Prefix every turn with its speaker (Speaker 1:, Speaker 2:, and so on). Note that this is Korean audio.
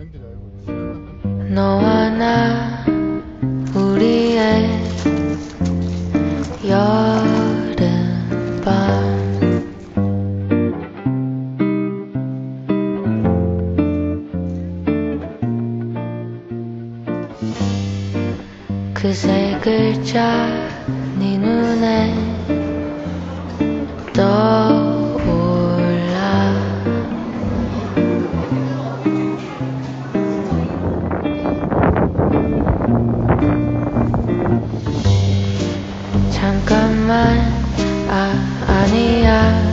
Speaker 1: 알고
Speaker 2: 너와 나 우리의 여름밤. 그 세 글자 네 눈에 정말 아 아니야.